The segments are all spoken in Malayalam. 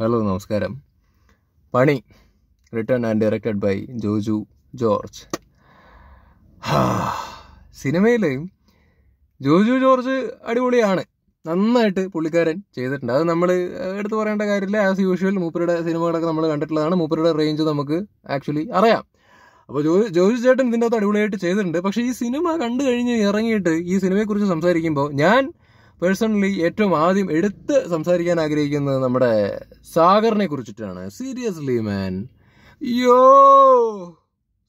ഹലോ നമസ്കാരം. Pani written and directed by Joju George. സിനിമയിൽ ജോജു ജോർജ് അടിപൊളിയാണ്. നന്നായിട്ട് പുള്ളിക്കാരൻ ചെയ്തിട്ടുണ്ട്. അത് നമ്മൾ എടുത്തു പറയേണ്ട കാര്യമില്ല. ആസ് യൂഷ്വൽ മൂപ്പരുടെ സിനിമകളൊക്കെ നമ്മൾ കണ്ടിട്ടുള്ളതാണ്. മൂപ്പരുടെ റേഞ്ച് നമുക്ക് ആക്ച്വലി അറിയാം. അപ്പോൾ ജോ ജോജു ചേട്ടൻ ഇതിന്റെ അകത്ത് അടിപൊളിയായിട്ട് ചെയ്തിട്ടുണ്ട്. പക്ഷേ ഈ സിനിമ കണ്ടു കഴിഞ്ഞ് ഇറങ്ങിയിട്ട് ഈ സിനിമയെക്കുറിച്ച് സംസാരിക്കുമ്പോൾ ഞാൻ പേഴ്സണലി ഏറ്റവും ആദ്യം എടുത്ത് സംസാരിക്കാൻ ആഗ്രഹിക്കുന്നത് നമ്മുടെ സാഗറിനെ കുറിച്ചിട്ടാണ്. സീരിയസ്ലി മാൻ യോ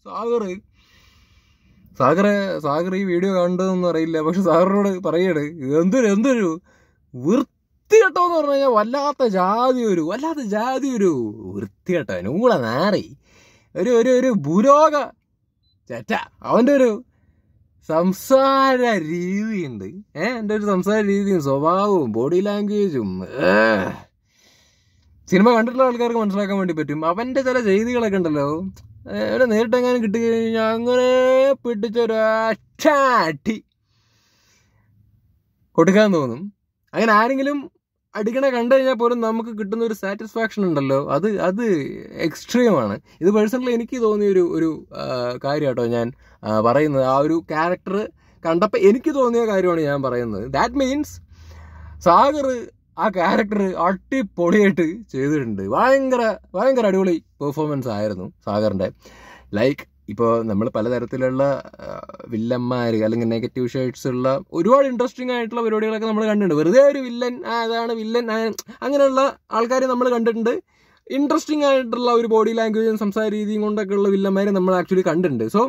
സാഗർ സാഗറെ സാഗർ ഈ വീഡിയോ കണ്ടതെന്ന് അറിയില്ല. പക്ഷെ സാഗറിനോട് പറയണ് എന്തൊരു എന്തൊരു വൃത്തികെട്ടോ എന്ന് പറഞ്ഞു കഴിഞ്ഞാൽ വല്ലാത്ത ജാതി ഒരു വല്ലാത്ത ജാതി ഒരു വൃത്തികെട്ടോ. നൂളെ നാറി. ഒരു ഒരു ഒരു ഭൂലോക ചേറ്റ അവന്റെ ഒരു സംസാര രീതിയുണ്ട്. ഏഹ് എന്റെ ഒരു സംസാര രീതിയും സ്വഭാവവും ബോഡി ലാംഗ്വേജും സിനിമ കണ്ടിട്ടുള്ള ആൾക്കാർക്ക് മനസ്സിലാക്കാൻ വേണ്ടി പറ്റും. അവന്റെ ചില ചെയ്തികളൊക്കെ ഉണ്ടല്ലോ. എവിടെ നേരിട്ടെങ്ങാനും കിട്ടി കഴിഞ്ഞാൽ അങ്ങനെ പിടിച്ചൊരാട്ടി കൊടുക്കാൻ തോന്നും. അങ്ങനെ ആരെങ്കിലും അടിക്കണ കണ്ടു കഴിഞ്ഞാൽ പോലും നമുക്ക് കിട്ടുന്ന ഒരു സാറ്റിസ്ഫാക്ഷൻ ഉണ്ടല്ലോ. അത് അത് എക്സ്ട്രീമാണ് ഇത് പേഴ്സണലി എനിക്ക് തോന്നിയ ഒരു ഒരു കാര്യം കേട്ടോ ഞാൻ പറയുന്നത്. ആ ഒരു ക്യാരക്ടർ കണ്ടപ്പോൾ എനിക്ക് തോന്നിയ കാര്യമാണ് ഞാൻ പറയുന്നത്. ദാറ്റ് മീൻസ് സാഗർ ആ ക്യാരക്ടർ അടിപൊളിയായിട്ട് ചെയ്തിട്ടുണ്ട്. ഭയങ്കര ഭയങ്കര അടിപൊളി പെർഫോമൻസ് ആയിരുന്നു സാഗറിന്റെ ലൈക്ക് ഇപ്പോൾ നമ്മൾ പലതരത്തിലുള്ള വില്ലന്മാർ അല്ലെങ്കിൽ നെഗറ്റീവ് ഷേഡ്സ് ഉള്ള ഒരുപാട് ഇൻട്രസ്റ്റിംഗ് ആയിട്ടുള്ള പരിപാടികളൊക്കെ നമ്മൾ കണ്ടിട്ടുണ്ട്. വെറുതെ ഒരു വില്ലൻ അതാണ് വില്ലൻ അങ്ങനെയുള്ള ആൾക്കാരെ നമ്മൾ കണ്ടിട്ടുണ്ട്. ഇൻട്രസ്റ്റിംഗ് ആയിട്ടുള്ള ഒരു ബോഡി ലാംഗ്വേജും സംസാര രീതിയും കൊണ്ടൊക്കെ ഉള്ള വില്ലന്മാരെ നമ്മൾ ആക്ച്വലി കണ്ടിട്ടുണ്ട്. സോ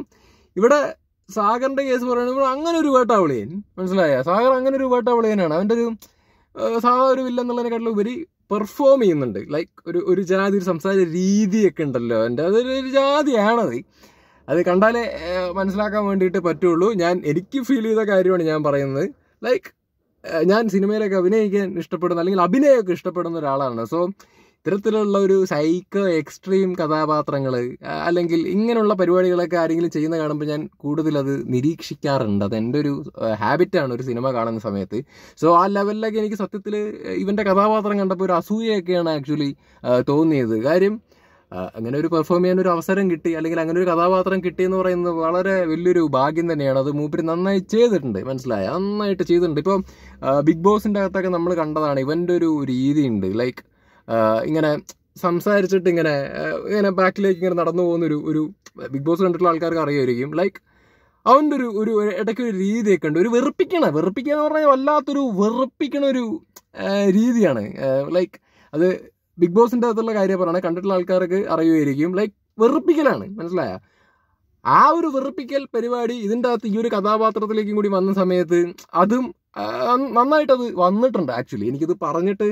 ഇവിടെ സാഗറിന്റെ കേസ് പറയുമ്പോൾ അങ്ങനെ ഒരു വേട്ടാവളിയൻ മനസ്സിലായ? സാഗർ അങ്ങനെ ഒരു വേട്ടാവളിയനാണ് അവന്റെ ഒരു സാധാ ഒരു വില്ലൻ എന്നുള്ളതിനെക്കാട്ടിലും ഉപരി പെർഫോം ചെയ്യുന്നുണ്ട്. ലൈക്ക് ഒരു ഒരു ജാതി ഒരു സംസാര രീതിയൊക്കെ ഉണ്ടല്ലോ എന്റെ അതൊരു ജാതിയാണത്. അത് കണ്ടാലേ മനസ്സിലാക്കാൻ വേണ്ടിയിട്ട് പറ്റുള്ളൂ. ഞാൻ എനിക്ക് ഫീൽ ചെയ്ത കാര്യമാണ് ഞാൻ പറയുന്നത്. ലൈക്ക് ഞാൻ സിനിമയിലൊക്കെ അഭിനയിക്കാൻ ഇഷ്ടപ്പെടുന്ന അല്ലെങ്കിൽ അഭിനയമൊക്കെ ഇഷ്ടപ്പെടുന്ന ഒരാളാണ്. സോ ഇത്തരത്തിലുള്ള ഒരു സൈക്കോ എക്സ്ട്രീം കഥാപാത്രങ്ങൾ അല്ലെങ്കിൽ ഇങ്ങനെയുള്ള പരിപാടികളൊക്കെ ആരെങ്കിലും ചെയ്യുന്ന കാണുമ്പോൾ ഞാൻ കൂടുതൽ നിരീക്ഷിക്കാറുണ്ട്. അത് എന്റെ ഒരു ഹാബിറ്റാണ് ഒരു സിനിമ കാണുന്ന സമയത്ത്. സോ ആ ലെവലിലൊക്കെ എനിക്ക് സത്യത്തിൽ ഇവന്റെ കഥാപാത്രം കണ്ടപ്പോൾ ഒരു അസൂയൊക്കെയാണ് ആക്ച്വലി തോന്നിയത്. കാര്യം അങ്ങനെ ഒരു പെർഫോം ചെയ്യാൻ ഒരു അവസരം കിട്ടി അല്ലെങ്കിൽ അങ്ങനെ ഒരു കഥാപാത്രം കിട്ടി എന്ന് പറയുന്നത് വളരെ വലിയൊരു ഭാഗ്യം തന്നെയാണ്. അത് മൂപ്പര് നന്നായി ചെയ്തിട്ടുണ്ട് മനസ്സിലായ? നന്നായിട്ട് ചെയ്തിട്ടുണ്ട്. ഇപ്പോൾ ബിഗ് ബോസിന്റെ അകത്തൊക്കെ നമ്മൾ കണ്ടതാണ് ഇവന്റെ ഒരു രീതിയുണ്ട്. ലൈക്ക് ഇങ്ങനെ സംസാരിച്ചിട്ട് ഇങ്ങനെ ഇങ്ങനെ ബാക്കിലേക്ക് ഇങ്ങനെ നടന്നു പോകുന്നൊരു ഒരു ബിഗ് ബോസ് കണ്ടിട്ടുള്ള ആൾക്കാർക്ക് അറിയുമായിരിക്കും ലൈക്ക് അവന്റെ ഒരു ഒരു ഇടയ്ക്ക് ഒരു രീതിയൊക്കെ ഉണ്ട്. ഒരു വെറുപ്പിക്കണ വെറുപ്പിക്കുക എന്ന് പറഞ്ഞാൽ വല്ലാത്തൊരു വെറുപ്പിക്കണ ഒരു രീതിയാണ്. ലൈക്ക് അത് ബിഗ് ബോസിന്റെ അകത്തുള്ള കാര്യം പറയണേ കണ്ടിട്ടുള്ള ആൾക്കാർക്ക് അറിയുമായിരിക്കും. ലൈക്ക് വെറുപ്പിക്കലാണ്. മനസ്സിലായ? ആ ഒരു വെറുപ്പിക്കൽ പരിപാടി ഇതിന്റെ അകത്ത് ഈ ഒരു കഥാപാത്രത്തിലേക്കും കൂടി വന്ന സമയത്ത് അതും നന്നായിട്ടത് വന്നിട്ടുണ്ട് ആക്ച്വലി എനിക്കിത് പറഞ്ഞിട്ട്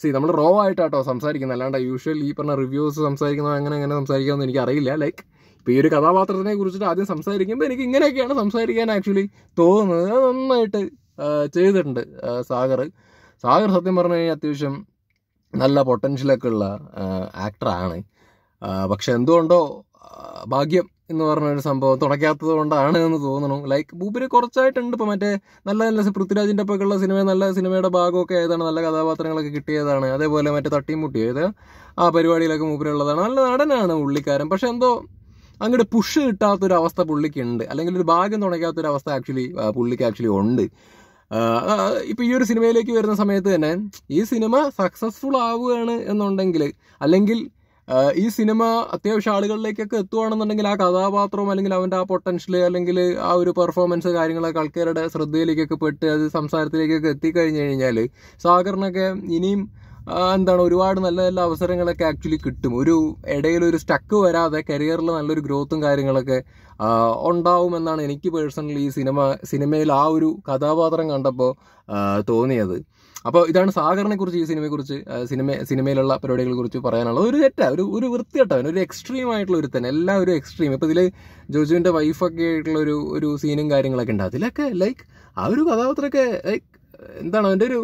സി നമ്മൾ റോ ആയിട്ടാട്ടോ സംസാരിക്കുന്നത്. അല്ലാണ്ട് യൂഷ്വൽ ഈ പറഞ്ഞ റിവ്യൂസ് സംസാരിക്കുന്നത് അങ്ങനെ അങ്ങനെ സംസാരിക്കാമെന്ന് എനിക്ക് അറിയില്ല ലൈക്ക് ഇപ്പോൾ ഈ ഒരു കഥാപാത്രത്തിനെ കുറിച്ചിട്ട് ആദ്യം സംസാരിക്കുമ്പോൾ എനിക്ക് ഇങ്ങനെയൊക്കെയാണ് സംസാരിക്കാൻ ആക്ച്വലി തോന്നുന്നത്. നന്നായിട്ട് ചെയ്തിട്ടുണ്ട് സാഗർ. സാഗർ സത്യം പറഞ്ഞു കഴിഞ്ഞാൽ അത്യാവശ്യം നല്ല പൊട്ടൻഷ്യലൊക്കെ ഉള്ള ആക്ടറാണ്. പക്ഷെ എന്തുകൊണ്ടോ ഭാഗ്യം എന്ന് പറഞ്ഞൊരു സംഭവം തുടക്കാത്തത് കൊണ്ടാണ് എന്ന് തോന്നുന്നു. ലൈക്ക് മൂപ്പര് കുറച്ചായിട്ടുണ്ട് ഇപ്പോൾ മറ്റേ നല്ല നല്ല പൃഥ്വിരാജിന്റെ ഒക്കെ ഉള്ള സിനിമ നല്ല സിനിമയുടെ ഭാഗമൊക്കെ ആയതാണ് നല്ല കഥാപാത്രങ്ങളൊക്കെ കിട്ടിയതാണ്. അതേപോലെ മറ്റേ തട്ടിമുട്ടി ഏത്? ആ പരിപാടിയിലൊക്കെ മൂപ്പരുള്ളതാണ് നല്ല നടനാണ് പുള്ളിക്കാരൻ. പക്ഷെ എന്തോ അങ്ങോട്ട് പുഷ് കിട്ടാത്തൊരവസ്ഥ പുള്ളിക്കുണ്ട്. അല്ലെങ്കിൽ ഒരു ഭാഗ്യം തുണയ്ക്കാത്തൊരു അവസ്ഥ ആക്ച്വലി പുള്ളിക്ക് ആക്ച്വലി ഉണ്ട്. ഇപ്പം ഈ ഒരു സിനിമയിലേക്ക് വരുന്ന സമയത്ത് തന്നെ ഈ സിനിമ സക്സസ്ഫുൾ ആവുകയാണ് എന്നുണ്ടെങ്കിൽ അല്ലെങ്കിൽ ഈ സിനിമ അത്യാവശ്യം ആളുകളിലേക്കൊക്കെ എത്തുകയാണെന്നുണ്ടെങ്കിൽ ആ കഥാപാത്രവും അല്ലെങ്കിൽ അവന്റെ ആ പൊട്ടൻഷ്യൽ അല്ലെങ്കിൽ ആ ഒരു പെർഫോമൻസ് കാര്യങ്ങളൊക്കെ ആൾക്കാരുടെ ശ്രദ്ധയിലേക്കൊക്കെ പെട്ട് അത് സംസാരത്തിലേക്കൊക്കെ എത്തിക്കഴിഞ്ഞ് കഴിഞ്ഞാൽ സാഗറിനൊക്കെ ഇനിയും എന്താണ് ഒരുപാട് നല്ല നല്ല അവസരങ്ങളൊക്കെ ആക്ച്വലി കിട്ടും. ഒരു ഇടയിൽ ഒരു സ്റ്റക്ക് വരാതെ കരിയറിൽ നല്ലൊരു ഗ്രോത്തും കാര്യങ്ങളൊക്കെ ഉണ്ടാവും എന്നാണ് എനിക്ക് പേഴ്സണലി ഈ സിനിമ സിനിമയിൽ ആ ഒരു കഥാപാത്രം കണ്ടപ്പോൾ തോന്നിയത്. അപ്പോൾ ഇതാണ് സാഗറിനെ കുറിച്ച് ഈ സിനിമയെക്കുറിച്ച് സിനിമ സിനിമയിലുള്ള പരിപാടികളെ കുറിച്ച് പറയാനുള്ളത്. ഒരു തെറ്റ ഒരു ഒരു വൃത്തിയട്ടവൻ ഒരു എക്സ്ട്രീം ആയിട്ടുള്ള ഒരു തന്നെ എല്ലാം ഒരു എക്സ്ട്രീം ഇപ്പോൾ ഇതിൽ ജോജുവിന്റെ വൈഫൊക്കെ ആയിട്ടുള്ള ഒരു ഒരു സീനും കാര്യങ്ങളൊക്കെ ഉണ്ട്. അതിലൊക്കെ ലൈക്ക് ആ ഒരു കഥാപാത്രമൊക്കെ ലൈക്ക് എന്താണ് അവന്റെ ഒരു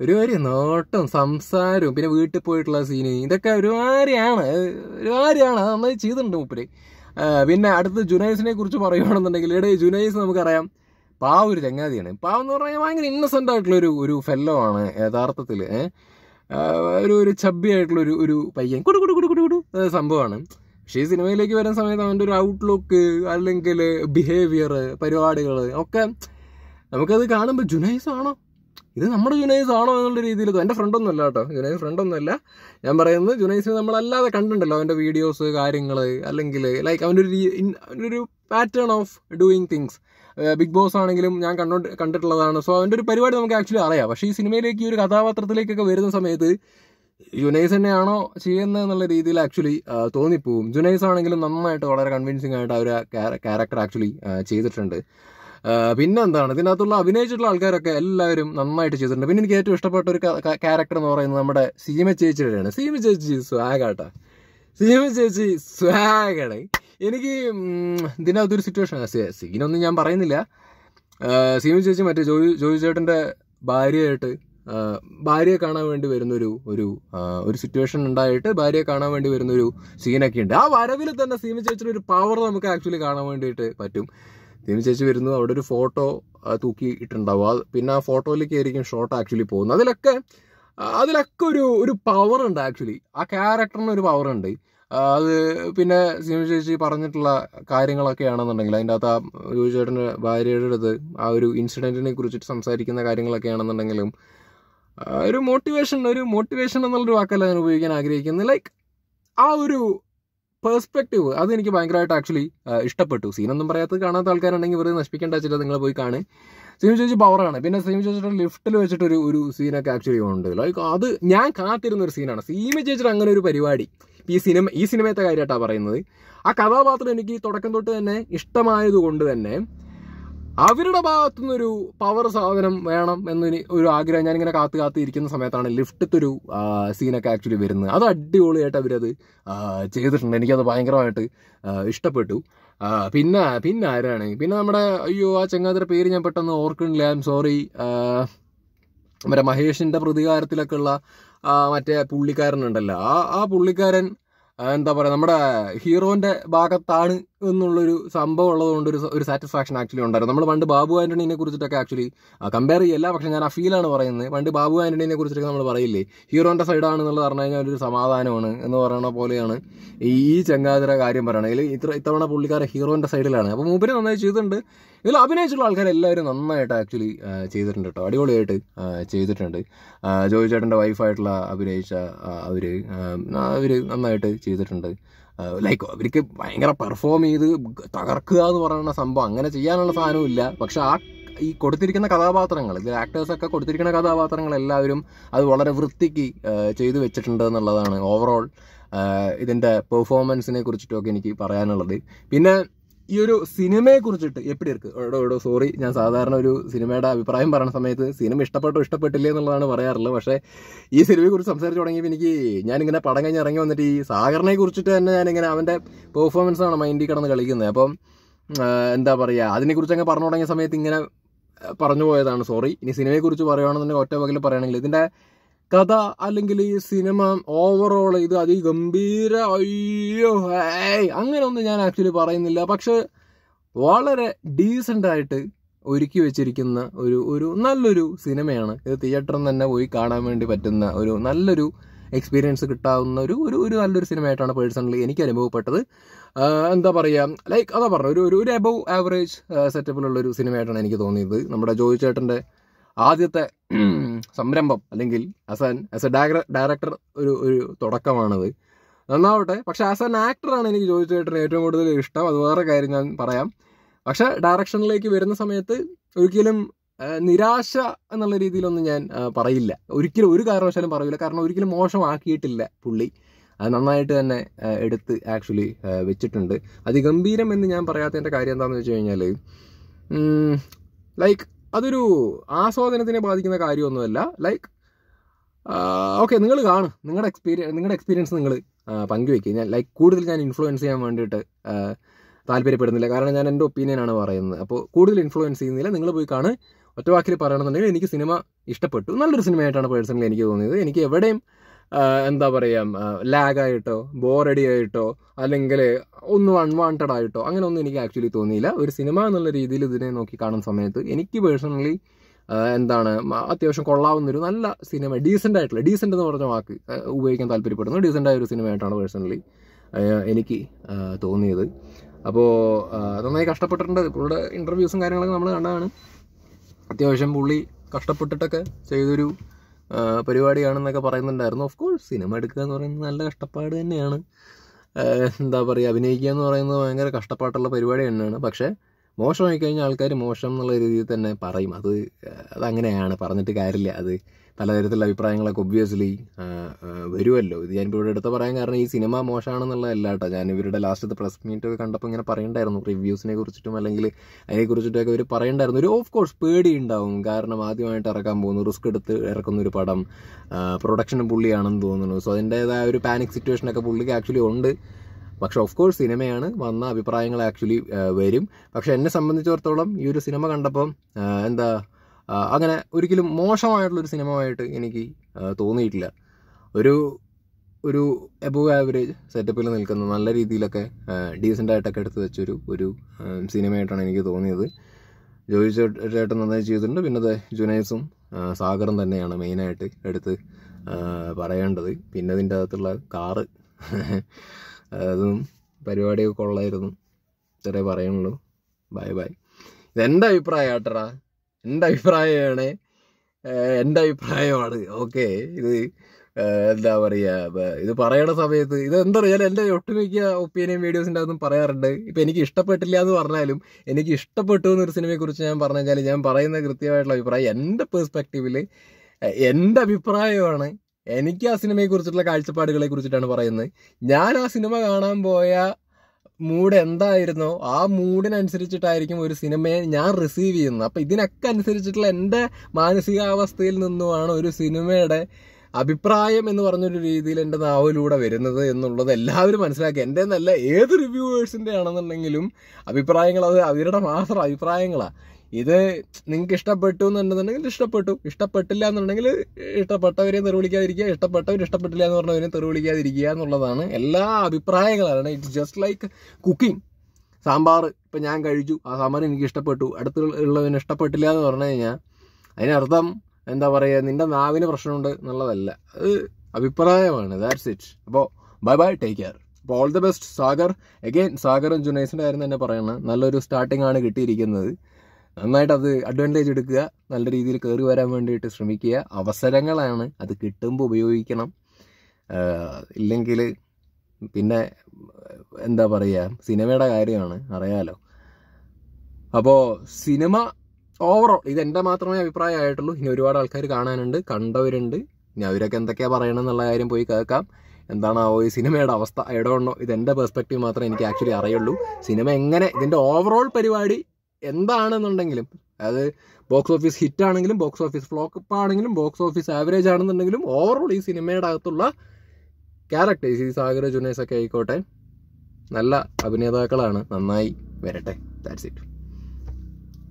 ഒരുമാതിരി നോട്ടം സംസാരവും പിന്നെ വീട്ടിൽ പോയിട്ടുള്ള സീന് ഇതൊക്കെ ഒരുമാതിരിയാണ്. ഒരുമാതിരിയാണ്. അത് നന്നായി ചെയ്തിട്ടുണ്ട് മൂപ്പര്. പിന്നെ അടുത്ത് ജുനൈസിനെ കുറിച്ച് പറയുകയാണെന്നുണ്ടെങ്കിൽ ഇവിടെ ജുനൈസ് നമുക്കറിയാം പാവ ഒരു ചങ്ങാതിയാണ്. പാവം എന്ന് പറഞ്ഞാൽ ഭയങ്കര ഇന്നസെന്റ് ആയിട്ടുള്ള ഒരു ഒരു ഫെല്ലോ ആണ് യഥാർത്ഥത്തിൽ ഒരു ഒരു ചബ്ബി ആയിട്ടുള്ള ഒരു ഒരു പയ്യൻ. കുടു കുടു കുടു കുടു കുടു സംഭവമാണ്. പക്ഷേ ഈ സിനിമയിലേക്ക് വരുന്ന സമയത്ത് അവന്റെ ഒരു ഔട്ട്ലുക്ക് അല്ലെങ്കിൽ ബിഹേവിയർ പരിപാടികൾ ഒക്കെ നമുക്കത് കാണുമ്പോൾ ജുനൈസ് ആണോ ഇത് നമ്മുടെ ജുനൈസ് ആണോ എന്നുള്ള രീതിയിൽ എന്റെ ഫ്രണ്ടൊന്നും അല്ല കേട്ടോ. ജുനൈസ് ഫ്രണ്ടൊന്നും അല്ല ഞാൻ പറയുന്നത് ജുനൈസിനെ നമ്മളല്ലാതെ കണ്ടിട്ടുണ്ടല്ലോ അവന്റെ വീഡിയോസ് കാര്യങ്ങൾ അല്ലെങ്കിൽ ലൈക്ക് അവന്റെ ഒരു ഒരു pattern of doing things Bigg Boss ആണെങ്കിലും ഞാൻ കണ്ടോണ്ട് കണ്ടിട്ടുള്ളതാണ്. സോ അവന്റെ ഒരു പരിപാടി നമുക്ക് ആക്ച്വലി അറിയാം. പക്ഷേ ഈ സിനിമയിലേക്ക് ഈ ഒരു കഥാപാത്രത്തിലേക്കൊക്കെ വരുന്ന സമയത്ത് ജുനൈസ് തന്നെയാണോ ചെയ്യുന്നത് എന്നുള്ള രീതിയിൽ ആക്ച്വലി തോന്നിപ്പോവും. ജുനൈസ് ആണെങ്കിലും നന്നായിട്ട് വളരെ കൺവിൻസിംഗ് ആയിട്ട് അവർ ക്യാരക്ടർ ആക്ച്വലി ചെയ്തിട്ടുണ്ട്. ആ, പിന്നെ എന്താണ് ഇതിനകത്തുള്ള അഭിനയിച്ചിട്ടുള്ള ആൾക്കാരൊക്കെ എല്ലാവരും നന്നായിട്ട് ചെയ്തിട്ടുണ്ട്. പിന്നെ എനിക്ക് ഏറ്റവും ഇഷ്ടപ്പെട്ട ഒരു ക്യാരക്ടർ എന്ന് പറയുന്നത് നമ്മുടെ സീമ ചേച്ചിയുടെയാണ്. സീമ ചേച്ചി സ്വാഗാട്ടാ. സീമ ചേച്ചി സ്വാഗാണ്. എനിക്ക് ഇതിനകത്തൊരു സിറ്റുവേഷൻ സീനൊന്നും ഞാൻ പറയുന്നില്ല. സീമ ചേച്ചി മറ്റേ ജോയി ജോയി ചേട്ടന്റെ ഭാര്യയായിട്ട് ഭാര്യയെ കാണാൻ വേണ്ടി വരുന്നൊരു ഒരു ഒരു സിറ്റുവേഷൻ ഉണ്ടായിട്ട് ഭാര്യയെ കാണാൻ വേണ്ടി വരുന്നൊരു സീനൊക്കെ ഉണ്ട്. ആ വരവിൽ തന്നെ സീമ ചേച്ചിയുടെ ഒരു പവർ നമുക്ക് ആക്ച്വലി കാണാൻ വേണ്ടിയിട്ട് പറ്റും. സീമ ചേച്ചി വരുന്നു. അവിടെ ഒരു ഫോട്ടോ തൂക്കി ഇട്ടുണ്ടാവും അത് പിന്നെ ആ ഫോട്ടോയിലേക്ക് ആയിരിക്കും ഷോർട്ട് ആക്ച്വലി പോകുന്നത്. അതിലൊക്കെ അതിലൊക്കെ ഒരു ഒരു പവർ ഉണ്ട് ആക്ച്വലി. ആ ക്യാരക്ടറിന് ഒരു പവർ ഉണ്ട്. അത് പിന്നെ സിനിമ ചേച്ചി പറഞ്ഞിട്ടുള്ള കാര്യങ്ങളൊക്കെ ആണെന്നുണ്ടെങ്കിൽ അതിന്റെ അകത്ത് ആ ജോയി ചേട്ടന്റെ ഭാര്യയുടെ അടുത്ത് ആ ഒരു ഇൻസിഡന്റിനെ കുറിച്ചിട്ട് സംസാരിക്കുന്ന കാര്യങ്ങളൊക്കെ ആണെന്നുണ്ടെങ്കിലും ഒരു മോട്ടിവേഷൻ ഒരു മോട്ടിവേഷൻ എന്നുള്ളൊരു വാക്കല്ല ഞാൻ ഉപയോഗിക്കാൻ ആഗ്രഹിക്കുന്നത്. ലൈക്ക് ആ ഒരു പേഴ്സ്പെക്റ്റീവ് അത് എനിക്ക് ഭയങ്കരമായിട്ട് ആക്ച്വലി ഇഷ്ടപ്പെട്ടു. സീനൊന്നും പറയാത്തത് കാണാത്ത ആൾക്കാരുണ്ടെങ്കിൽ വെറുതെ നശിപ്പിക്കേണ്ട വെച്ചിട്ട് നിങ്ങൾ പോയി കാണും. സീമ ചേച്ചി പവറാണ് പിന്നെ സീമ ചേച്ചിയുടെ ലിഫ്റ്റിൽ വെച്ചിട്ട് ഒരു സീനൊക്കെ ആക്ച്വലി ഉണ്ട്. ലൈക്ക് അത് ഞാൻ കാത്തിരുന്ന ഒരു സീനാണ് സീമ ചേച്ചിയുടെ അങ്ങനെ ഒരു പരിപാടി. ഈ സിനിമ ഈ സിനിമയത്തെ കാര്യമായിട്ടാണ് പറയുന്നത്. ആ കഥാപാത്രം എനിക്ക് തുടക്കം തൊട്ട് തന്നെ ഇഷ്ടമായത് കൊണ്ട് തന്നെ അവരുടെ ഭാഗത്തുനിന്നൊരു പവർ സാധനം വേണം എന്നൊരു ഒരു ആഗ്രഹം ഞാനിങ്ങനെ കാത്തു കാത്തു ഇരിക്കുന്ന സമയത്താണ് ലിഫ്റ്റത്തെ ഒരു സീനൊക്കെ ആക്ച്വലി വരുന്നത്. അത് അടിപൊളിയായിട്ട് അവരത് ചെയ്തിട്ടുണ്ട്. എനിക്കത് ഭയങ്കരമായിട്ട് ഇഷ്ടപ്പെട്ടു. പിന്നെ പിന്നെ ആരാണ്? പിന്നെ നമ്മുടെ അയ്യോ ആ ചങ്ങാതിയുടെ പേര് ഞാൻ പെട്ടെന്ന് ഓർക്കുന്നില്ല. ഐ എം സോറി മറ്റേ മഹേഷിന്റെ പ്രതികാരത്തിലൊക്കെ ഉള്ള മറ്റേ പുള്ളിക്കാരനുണ്ടല്ലോ. ആ ആ പുള്ളിക്കാരൻ എന്താ പറയുക നമ്മുടെ ഹീറോന്റെ ഭാഗത്താണ് എന്നുള്ളൊരു സംഭവം ഉള്ളതുകൊണ്ട് ഒരു ഒരു സാറ്റിസ്ഫാക്ഷൻ ആക്ച്വലി ഉണ്ടായിരുന്നു. നമ്മൾ പണ്ട് ബാബു ആന്റണിനെ കുറിച്ചിട്ടൊക്കെ ആക്ച്വലി കമ്പയർ ചെയ്യല്ല പക്ഷെ ഞാൻ ആ ഫീലാണ് പറയുന്നത്. പണ്ട് ബാബു ആന്റണിനെ കുറിച്ചിട്ടൊക്കെ നമ്മൾ പറയില്ലേ ഹീറോന്റെ സൈഡാണെന്നുള്ളത് പറഞ്ഞു കഴിഞ്ഞാൽ ഒരു സമാധാനമാണ് എന്ന് പറയുന്ന പോലെയാണ് ഈ ചങ്ങാതിര കാര്യം പറയണമെങ്കിൽ ഇത്ര ഇത്തവണ പുള്ളിക്കാരെ ഹീറോന്റെ സൈഡിലാണ് അപ്പോൾ മൂപ്പര് നന്നായി ചെയ്തിട്ടുണ്ട്. ഇതിൽ അഭിനയിച്ചുള്ള ആൾക്കാർ എല്ലാവരും നന്നായിട്ട് ആക്ച്വലി ചെയ്തിട്ടുണ്ട് കേട്ടോ അടിപൊളിയായിട്ട് ചെയ്തിട്ടുണ്ട്. ജോയി ചേട്ടന്റെ വൈഫായിട്ടുള്ള അഭിനയിച്ച അവർ അവർ നന്നായിട്ട് ചെയ്തിട്ടുണ്ട്. ലൈക്ക് അവർക്ക് ഭയങ്കര പെർഫോം ചെയ്ത് തകർക്കുക എന്ന് പറയുന്ന സംഭവം. അങ്ങനെ ചെയ്യാനുള്ള സാധനവും ഇല്ല. പക്ഷെ ആ ഈ കൊടുത്തിരിക്കുന്ന കഥാപാത്രങ്ങൾ ഇതിൽ ആക്ടേഴ്സൊക്കെ കൊടുത്തിരിക്കുന്ന കഥാപാത്രങ്ങൾ എല്ലാവരും അത് വളരെ വൃത്തിക്ക് ചെയ്തു വെച്ചിട്ടുണ്ട് എന്നുള്ളതാണ് ഓവറോൾ ഇതിന്റെ പെർഫോമൻസിനെ കുറിച്ചിട്ടൊക്കെ എനിക്ക് പറയാനുള്ളത്. പിന്നെ ഈ ഒരു സിനിമയെ കുറിച്ചിട്ട് എപ്പിടി ഇருக்கு എടോ എടോ സോറി ഞാൻ സാധാരണ ഒരു സിനിമയുടെ അഭിപ്രായം പറയുന്ന സമയത്ത് സിനിമ ഇഷ്ടപ്പെട്ടോ ഇഷ്ടപ്പെട്ടില്ലേ എന്നുള്ളതാണ് പറയാറുള്ളത്. പക്ഷേ ഈ സിനിമയെ കുറിച്ച് സംസാരിച്ച് തുടങ്ങിയപ്പോൾ എനിക്ക് ഞാനിങ്ങനെ പടം കഴിഞ്ഞ് ഇറങ്ങി വന്നിട്ട് ഈ സാഗറിനെ കുറിച്ചിട്ട് തന്നെ ഞാനിങ്ങനെ അവന്റെ പെർഫോമൻസ് ആണ് മൈൻഡിൽ കിടന്ന് കളിക്കുന്നത്. അപ്പം എന്താ പറയുക അതിനെക്കുറിച്ച് അങ്ങ് പറഞ്ഞു തുടങ്ങിയ സമയത്ത് ഇങ്ങനെ പറഞ്ഞു പോയതാണ്. സോറി ഇനി സിനിമയെക്കുറിച്ച് പറയുകയാണെന്നുണ്ടെങ്കിൽ ഒറ്റ വകയിൽ പറയുകയാണെങ്കിൽ ഇതിന്റെ കഥ അല്ലെങ്കിൽ ഈ സിനിമ ഓവറോൾ ഇത് അതിഗംഭീര അയ്യോ ഏയ് അങ്ങനെ ഒന്നും ഞാൻ ആക്ച്വലി പറയുന്നില്ല. പക്ഷെ വളരെ ഡീസന്റായിട്ട് ഒരുക്കി വെച്ചിരിക്കുന്ന ഒരു ഒരു നല്ലൊരു സിനിമയാണ്. ഇത് തിയേറ്ററിൽ തന്നെ പോയി കാണാൻ വേണ്ടി പറ്റുന്ന ഒരു നല്ലൊരു എക്സ്പീരിയൻസ് കിട്ടാവുന്ന ഒരു ഒരു ഒരു നല്ലൊരു സിനിമയായിട്ടാണ് പേഴ്സണലി എനിക്ക് അനുഭവപ്പെട്ടത്. എന്താ പറയുക ലൈക്ക് അതാ പറഞ്ഞു ഒരു ഒരു ഒരു എബവ് ആവറേജ് സെറ്റപ്പിലുള്ള ഒരു സിനിമയായിട്ടാണ് എനിക്ക് തോന്നിയത്. നമ്മുടെ ജോയി ചേട്ടന്റെ ആദ്യത്തെ സംരംഭം അല്ലെങ്കിൽ as an as a director ഒരു ഒരു തുടക്കമാണത്. നന്നാവട്ടെ. പക്ഷെ ആസ് ആൻ ആക്ടറാണ് എനിക്ക് ജോയി ചേട്ടന് ഏറ്റവും കൂടുതൽ ഇഷ്ടം. അത് വേറെ കാര്യം ഞാൻ പറയാം. പക്ഷെ ഡയറക്ഷനിലേക്ക് വരുന്ന സമയത്ത് ഒരിക്കലും നിരാശ എന്നുള്ള രീതിയിലൊന്നും ഞാൻ പറയില്ല. ഒരിക്കലും ഒരു കാരണവശാലും പറയില്ല. കാരണം ഒരിക്കലും മോശമാക്കിയിട്ടില്ല പുള്ളി. അത് നന്നായിട്ട് തന്നെ എടുത്ത് ആക്ച്വലി വെച്ചിട്ടുണ്ട്. അതിഗംഭീരം എന്ന് ഞാൻ പറയാത്തതിന്റെ കാര്യം എന്താണെന്ന് വെച്ച് കഴിഞ്ഞാൽ ലൈക്ക് അതൊരു ആസ്വാദനത്തിനെ ബാധിക്കുന്ന കാര്യമൊന്നുമല്ല. ലൈക്ക് ഓക്കെ നിങ്ങൾ കാണും. നിങ്ങളുടെ എക്സ്പീരിയൻസ് നിങ്ങളുടെ എക്സ്പീരിയൻസ് നിങ്ങൾ പങ്കുവെക്കുക ഞാൻ ലൈക്ക് കൂടുതൽ ഞാൻ ഇൻഫ്ലുവൻസ് ചെയ്യാൻ വേണ്ടിയിട്ട് താല്പര്യപ്പെടുന്നില്ല. കാരണം ഞാൻ എന്റെ ഒപ്പീനിയനാണ് പറയുന്നത്. അപ്പോൾ കൂടുതൽ ഇൻഫ്ലുവൻസ് ചെയ്യുന്നില്ല. നിങ്ങൾ പോയി കാണും. ഒറ്റവാക്കിൽ പറയണമെന്നുണ്ടെങ്കിൽ എനിക്ക് സിനിമ ഇഷ്ടപ്പെട്ടു. നല്ലൊരു സിനിമയായിട്ടാണ് പേഴ്സണലി എനിക്ക് തോന്നിയത്. എനിക്ക് എവിടെയും എന്താ പറയുക ലാഗായിട്ടോ ബോറടി ആയിട്ടോ അല്ലെങ്കിൽ ഒന്നും അൺവാണ്ടഡ് ആയിട്ടോ അങ്ങനെ ഒന്നും എനിക്ക് ആക്ച്വലി തോന്നിയില്ല. ഒരു സിനിമ എന്നുള്ള രീതിയിൽ ഇതിനെ നോക്കി കാണുന്ന സമയത്ത് എനിക്ക് പേഴ്സണലി എന്താണ് അത്യാവശ്യം കൊള്ളാവുന്ന ഒരു നല്ല സിനിമ ഡീസന്റ് ആയിട്ടുള്ള ഡീസന്റ് എന്ന് പറഞ്ഞ വാക്ക് ഉപയോഗിക്കാൻ താല്പര്യപ്പെടുന്നു ഡീസന്റ് ആയ ഒരു സിനിമയായിട്ടാണ് പേഴ്സണലി എനിക്ക് തോന്നിയത്. അപ്പോൾ നന്നായി കഷ്ടപ്പെട്ടിട്ടുണ്ട്. പുള്ളിയുടെ ഇന്റർവ്യൂസും കാര്യങ്ങളൊക്കെ നമ്മൾ കണ്ടതാണ്. അത്യാവശ്യം പുള്ളി കഷ്ടപ്പെട്ടിട്ടൊക്കെ ചെയ്തൊരു പരിപാടിയാണെന്നൊക്കെ പറയുന്നുണ്ടായിരുന്നു. ഓഫ് കോഴ്സ് സിനിമ എടുക്കുക എന്ന് പറയുന്നത് നല്ല കഷ്ടപ്പാട് തന്നെയാണ്. എന്താ പറയുക അഭിനയിക്കുക എന്ന് പറയുന്നത് ഭയങ്കര കഷ്ടപ്പാട്ടുള്ള പരിപാടി തന്നെയാണ്. പക്ഷേ മോശമായി കഴിഞ്ഞാൽ ആൾക്കാർ മോശം എന്നുള്ള രീതിയിൽ തന്നെ പറയും. അത് അതങ്ങനെയാണ് പറഞ്ഞിട്ട് കാര്യമില്ല. അത് പലതരത്തിലുള്ള അഭിപ്രായങ്ങളൊക്കെ ഒബ്വിയസ്ലി വരുമല്ലോ ഇത് ഞാനിപ്പോൾ ഇവിടെ എടുത്ത് പറയാൻ കാരണം ഈ സിനിമ മോശമാണെന്നുള്ളതല്ല കേട്ടോ. ഞാൻ ഇവരുടെ ലാസ്റ്റത്തെ പ്രസ് മീറ്റ് ഒക്കെ കണ്ടപ്പോൾ ഇങ്ങനെ പറയണ്ടായിരുന്നു. റിവ്യൂസിനെ കുറിച്ചിട്ടും അല്ലെങ്കിൽ അതിനെക്കുറിച്ചിട്ടൊക്കെ ഇവർ പറയണ്ടായിരുന്നു. ഒരു ഓഫ് കോഴ്സ് പേടി ഉണ്ടാവും കാരണം ആദ്യമായിട്ട് ഇറക്കാൻ പോകുന്നു റിസ്ക് എടുത്ത് ഇറക്കുന്ന ഒരു പടം പ്രൊഡക്ഷൻ പുള്ളിയാണെന്ന് തോന്നുന്നു. സോ അതിന്റെതായ ഒരു പാനിക് സിറ്റുവേഷനൊക്കെ പുള്ളിക്ക് ആക്ച്വലി ഉണ്ട്. പക്ഷെ ഓഫ് കോഴ്സ് സിനിമയാണ്. വന്ന അഭിപ്രായങ്ങൾ ആക്ച്വലി വരും. പക്ഷെ എന്നെ സംബന്ധിച്ചിടത്തോളം ഈ ഒരു സിനിമ കണ്ടപ്പം എന്താ അങ്ങനെ ഒരിക്കലും മോശമായിട്ടുള്ളൊരു സിനിമയായിട്ട് എനിക്ക് തോന്നിയിട്ടില്ല. ഒരു ഒരു എബോവ് ആവറേജ് സെറ്റപ്പിൽ നിൽക്കുന്ന നല്ല രീതിയിലൊക്കെ ഡീസന്റായിട്ടൊക്കെ എടുത്ത് വെച്ചൊരു ഒരു സിനിമയായിട്ടാണ് എനിക്ക് തോന്നിയത്. ജോയി ചേട്ടൻ നന്നായി ചെയ്തിട്ടുണ്ട്. പിന്നെ അത് ജുനൈസും സാഗറും തന്നെയാണ് മെയിനായിട്ട് എടുത്ത് പറയേണ്ടത്. പിന്നെ അതിന്റെ അകത്തുള്ള കാറ് അതും പരിപാടിയൊക്കെ കൊള്ളായിരുന്നു ചെറിയ പറയുള്ളൂ. ബൈ ബൈ ഇതെന്റെ അഭിപ്രായം ആട്ടറാ. എന്റെ അഭിപ്രായമാണ് എന്റെ അഭിപ്രായമാണ്. ഓക്കെ. ഇത് എന്താ പറയുക ഇത് പറയണ സമയത്ത് ഇത് എന്താ പറയുക എന്റെ ഒട്ടുമിക്ക ഒപ്പീനിയൻ വീഡിയോസിന്റെ അതും പറയാറുണ്ട്. ഇപ്പം എനിക്ക് ഇഷ്ടപ്പെട്ടില്ല എന്ന് പറഞ്ഞാലും എനിക്ക് ഇഷ്ടപ്പെട്ടു എന്നൊരു സിനിമയെക്കുറിച്ച് ഞാൻ പറഞ്ഞു കഴിഞ്ഞാൽ ഞാൻ പറയുന്ന കൃത്യമായിട്ടുള്ള അഭിപ്രായം എന്റെ പേഴ്സ്പെക്റ്റീവിൽ എന്റെ അഭിപ്രായമാണ്. എനിക്ക് ആ സിനിമയെക്കുറിച്ചിട്ടുള്ള കാഴ്ചപ്പാടുകളെ കുറിച്ചിട്ടാണ് പറയുന്നത്. ഞാൻ ആ സിനിമ കാണാൻ പോയ മൂഡ് എന്തായിരുന്നോ? ആ മൂഡിനനുസരിച്ചിട്ടായിരിക്കും ഒരു സിനിമയെ ഞാൻ റിസീവ് ചെയ്യുന്നത്. അപ്പം ഇതിനൊക്കെ അനുസരിച്ചിട്ടുള്ള എന്റെ മാനസികാവസ്ഥയിൽ നിന്നുമാണ് ഒരു സിനിമയുടെ അഭിപ്രായം എന്ന് പറഞ്ഞൊരു രീതിയിൽ എന്റെ നാവിലൂടെ വരുന്നത് എന്നുള്ളത് എല്ലാവരും മനസ്സിലാക്കി. എന്റെ നല്ല ഏത് റിവ്യൂവേഴ്സിന്റെ ആണെന്നുണ്ടെങ്കിലും അഭിപ്രായങ്ങൾ അത് അവരുടെ മാത്രം അഭിപ്രായങ്ങളാണ് ഇത് നിങ്ങൾക്ക് ഇഷ്ടപ്പെട്ടു എന്നുണ്ടെന്നുണ്ടെങ്കിൽ ഇഷ്ടപ്പെട്ടു. ഇഷ്ടപ്പെട്ടില്ല എന്നുണ്ടെങ്കിൽ ഇഷ്ടപ്പെട്ടവരെ തെറിവിളിക്കാതിരിക്കുക. ഇഷ്ടപ്പെട്ടവർ ഇഷ്ടപ്പെട്ടില്ല എന്ന് പറഞ്ഞവരെ തെറിവിളിക്കാതിരിക്കുക എന്നുള്ളതാണ് എല്ലാ അഭിപ്രായങ്ങളാണ്. It's just like cooking sambar ഇപ്പം ഞാൻ കഴിച്ചു. ആ സാമ്പാർ എനിക്ക് ഇഷ്ടപ്പെട്ടു. അടുത്തുള്ളവന് ഇഷ്ടപ്പെട്ടില്ല എന്ന് പറഞ്ഞു കഴിഞ്ഞാൽ അതിനർത്ഥം എന്താ പറയുക നിന്റെ നാവിന് പ്രശ്നമുണ്ട് എന്നുള്ളതല്ല. അത് അഭിപ്രായമാണ് ദാറ്റ്സ് ഇറ്റ് അപ്പോൾ ബൈ ബൈ ടേക്ക് കെയർ അപ്പോൾ all the best Sagar. Again സാഗറും ജുനൈസിന്റെ കാര്യം തന്നെ പറയണം. നല്ലൊരു സ്റ്റാർട്ടിംഗ് ആണ് കിട്ടിയിരിക്കുന്നത്. നന്നായിട്ട് അത് അഡ്വാന്റേജ് എടുക്കുക നല്ല രീതിയിൽ കയറി വരാൻ വേണ്ടിയിട്ട് ശ്രമിക്കുക. അവസരങ്ങളാണ് അത് കിട്ടുമ്പോൾ ഉപയോഗിക്കണം. ഇല്ലെങ്കിൽ പിന്നെ എന്താ പറയുക സിനിമയുടെ കാര്യമാണ് അറിയാലോ. അപ്പോൾ സിനിമ ഓവറോൾ ഇത് എന്റെ മാത്രമേ അഭിപ്രായമായിട്ടുള്ളൂ ഇനി ഒരുപാട് ആൾക്കാർ കാണാനുണ്ട് കണ്ടവരുണ്ട്. ഇനി അവരൊക്കെ എന്തൊക്കെയാ പറയണമെന്നുള്ള കാര്യം പോയി കേൾക്കാം. എന്താണ് ആ ഒരു സിനിമയുടെ അവസ്ഥ? എവിടെയുണ്ടോ എന്റെ പെർസ്പെക്റ്റീവ് മാത്രമേ എനിക്ക് ആക്ച്വലി അറിയുള്ളൂ. സിനിമ എങ്ങനെ ഇതിന്റെ ഓവറോൾ പരിപാടി എന്താണെന്നുണ്ടെങ്കിലും അത് ബോക്സ് ഓഫീസ് ഹിറ്റ് ആണെങ്കിലും ബോക്സ് ഓഫീസ് ഫ്ലോപ്പ് ആണെങ്കിലും ബോക്സ് ഓഫീസ് ആവറേജ് ആണെന്നുണ്ടെങ്കിലും ഓവറോൾ ഈ സിനിമയുടെ അകത്തുള്ള ക്യാരക്ടേഴ്സ് ഈ സാഗര ജുനേസ് ഒക്കെ ആയിക്കോട്ടെ നല്ല അഭിനേതാക്കളാണ്. നന്നായി വരട്ടെ. That's it